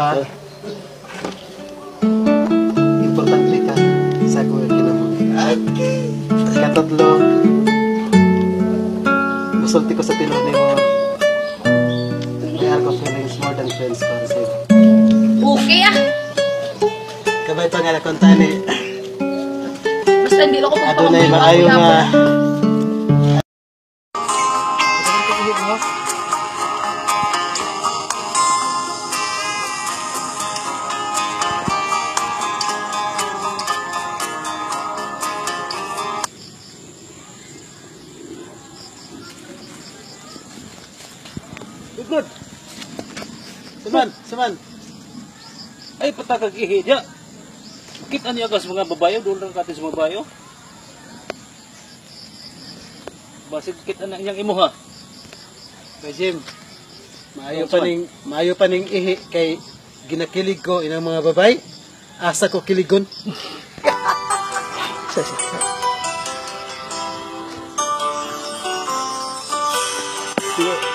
Ha? Importante ka sa kuya kinamo. Katatlo, musulti ko sa ni mo. May ako feelings more than friends ko kasi. Okay ah. Kabay pa nga na ni Basta hindi lang ako Adunay magpapamay. maayo nga. Good, good. Saman, saman. Ay, patakagihi niya. Kita niya ka sa mga babayo, doon lang kati sa babayo. Basig kita na niyang imuha. Kay Jim, maayo pa ning, maayo pa ning ihi kay ginakilig ko inang mga babay. Asa ko kiligon. Sige, sige.